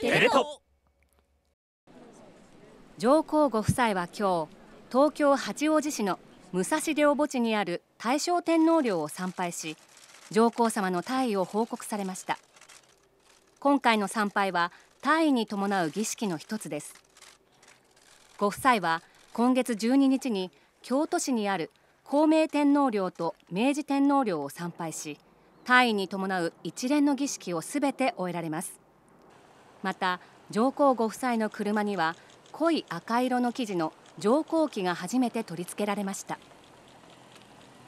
テレ東上皇ご夫妻は今日東京八王子市の武蔵陵墓地にある大正天皇陵を参拝し上皇さまの退位を報告されました。今回の参拝は退位に伴う儀式の一つです。ご夫妻は今月12日に京都市にある孝明天皇陵と明治天皇陵を参拝し退位に伴う一連の儀式をすべて終えられます。また上皇ご夫妻の車には濃い赤色の生地の上皇旗が初めて取り付けられました。